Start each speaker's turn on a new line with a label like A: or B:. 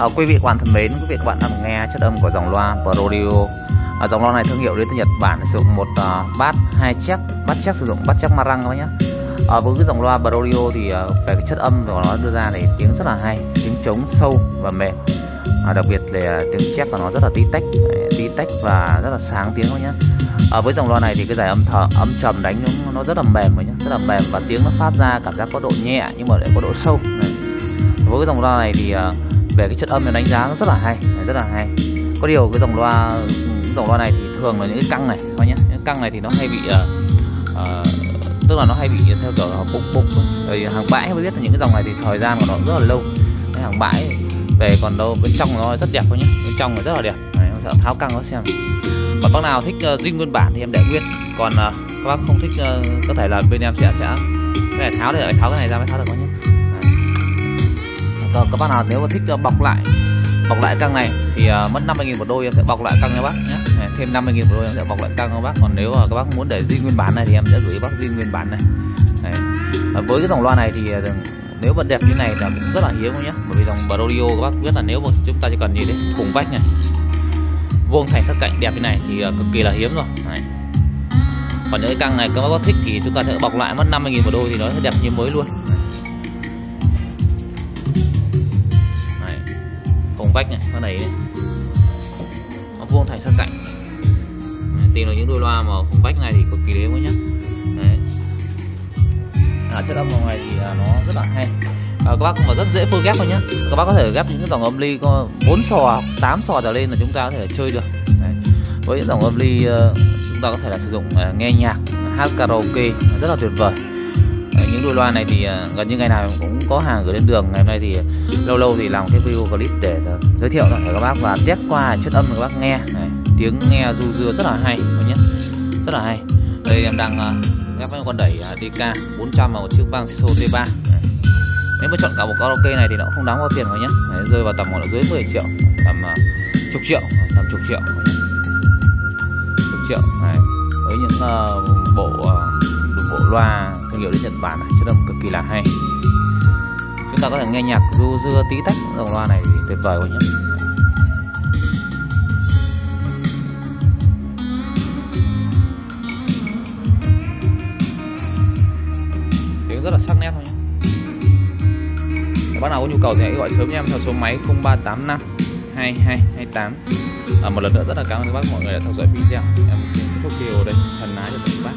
A: À, quý vị các bạn thân mến, quý vị các bạn đang nghe chất âm của dòng loa Prodio. À, ờ, dòng loa này thương hiệu đến từ Nhật Bản sử dụng một uh, bát hai chép bát chép sử dụng bát chép marang các bác nhé. À, với cái dòng loa Prodio thì uh, về cái chất âm của nó đưa ra thì tiếng rất là hay, tiếng trống sâu và mềm. À, đặc biệt là tiếng chép của nó rất là tí tách, tí tách và rất là sáng tiếng các nhé. À, với dòng loa này thì cái giải âm thở âm trầm đánh nó, nó rất là mềm rồi nhé, rất là mềm và tiếng nó phát ra cảm giác có độ nhẹ nhưng mà lại có độ sâu. Này. Với cái dòng loa này thì uh, về cái chất âm nó đánh giá nó rất là hay rất là hay. Có điều cái dòng loa dòng loa này thì thường là những cái căng này các nhé những căng này thì nó hay bị uh, uh, tức là nó hay bị theo kiểu bục bục rồi hàng bãi mới biết là những cái dòng này thì thời gian của nó rất là lâu. Cái hàng bãi về còn đâu bên trong nó rất đẹp thôi nhé bên trong nó rất là đẹp. Này, sẽ tháo căng nó xem. Và bác nào thích ờ, uh, zin nguyên bản thì em để nguyên. Còn uh, các bác không thích uh, có thể là bên em sẽ sẽ cái này tháo để tháo cái này ra mới tháo được có nhé còn các bác nào nếu mà thích ờ, bọc lại bọc lại căng này thì uh, mất 50 000 một đôi em sẽ bọc lại căng cho bác nhé thêm 50 000 một đôi em sẽ bọc lại căng cho bác. Còn nếu mà các bác muốn để zin nguyên bản này thì em sẽ gửi bác zin nguyên bản này. Đấy. với cái dòng loa này thì nếu mà đẹp như này là cũng rất là hiếm nhé bởi vì dòng Brodio các bác biết là nếu mà chúng ta chỉ cần gì đấy thùng vách này vuông thành sát cạnh đẹp như này thì uh, cực kỳ là hiếm rồi. Đấy. còn những cái căng này các bác thích thì chúng ta sẽ bọc lại mất 50 000 một đôi thì nó sẽ đẹp như mới luôn khung vách này con này nó vuông thành sát cạnh. Tìm được những đôi loa mà khung vách này thì cực kỳ đếm nhá. Đấy. À, chất âm ngoài thì à, nó rất là hay. À, các bác mà rất dễ phơi ghép thôi nhá. Các bác có thể ghép những cái dòng âm ly có 4 sò 8 sò trở lên là chúng ta có thể chơi được. Đấy. với những dòng âm ly uh, chúng ta có thể là sử dụng uh, nghe nhạc hát karaoke rất là tuyệt vời những đôi loa này thì à, gần như ngày nào cũng có hàng gửi đến đường. Ngày hôm nay thì à, lâu lâu thì làm cái video clip để à, giới thiệu lại các bác và test qua chất âm các bác nghe. Này, tiếng nghe du dưa rất là hay nhé. Rất là hay. Đây em đang ghép với con đẩy DK 400 vào một chiếc vang Siso T3 nếu mà chọn cả một karaoke này thì nó không đáng bao tiền rồi nhé. Đấy, rơi vào tầm khoảng dưới 10 triệu tầm chục triệu tầm chục triệu. Chục triệu này. Với những uh, bộ uh, bộ loa thương hiệu đến Nhật Bản này chất âm cực kỳ là hay. Chúng ta có thể nghe nhạc du dưa tí tách dòng loa này tuyệt vời quá nhé tiếng rất là sắc nét thôi nhé. Nếu bác nào có nhu cầu thì hãy gọi sớm nha em theo số máy 0385 2228 à, một lần nữa rất là cảm ơn các bác mọi người đã theo dõi video. Em xin kết thúc video đây thân ái cho các bác.